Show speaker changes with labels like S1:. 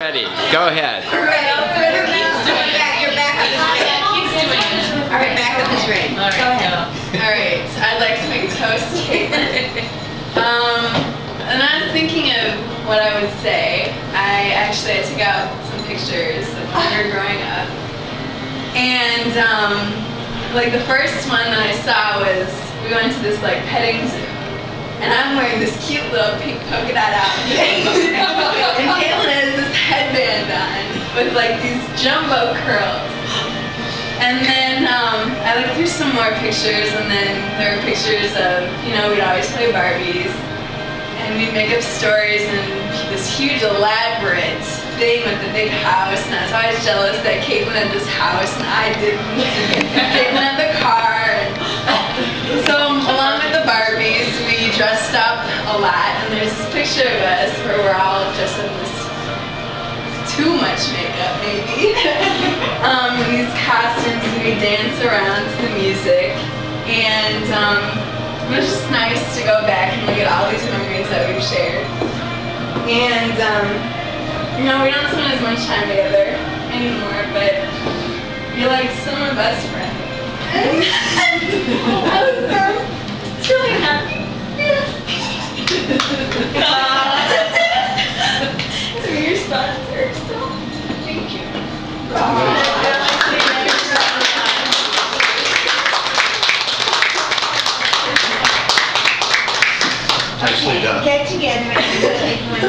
S1: Ready, go ahead.
S2: All right, further keeps doing that. Your backup is ready.
S3: Keeps doing it.
S2: All right, backup.
S3: All right,
S2: Go ahead.
S3: go. All right, so I'd like to make toast um, and I was thinking of what I would say. I actually I took out some pictures of when we were growing up, and um, like the first one that I saw was we went to this like petting zoo. And I'm wearing this cute little pink polka dot outfit. like these jumbo curls. And then um, I looked through some more pictures, and then there were pictures of, you know, we'd always play Barbies, and we'd make up stories and this huge elaborate thing with the big house. And I was always jealous that Caitlin had this house and I didn't. Caitlin had the car. And so along with the Barbies, we dressed up a lot, and there's this picture of us where we're all too much makeup, maybe. um, costumes, and we dance around to the music, and um, it was just nice to go back and look at all these memories that we've shared. And um, you know, we don't spend as much time together anymore, but you're like still my best friend.
S4: Nicely done.
S2: Uh, Get together.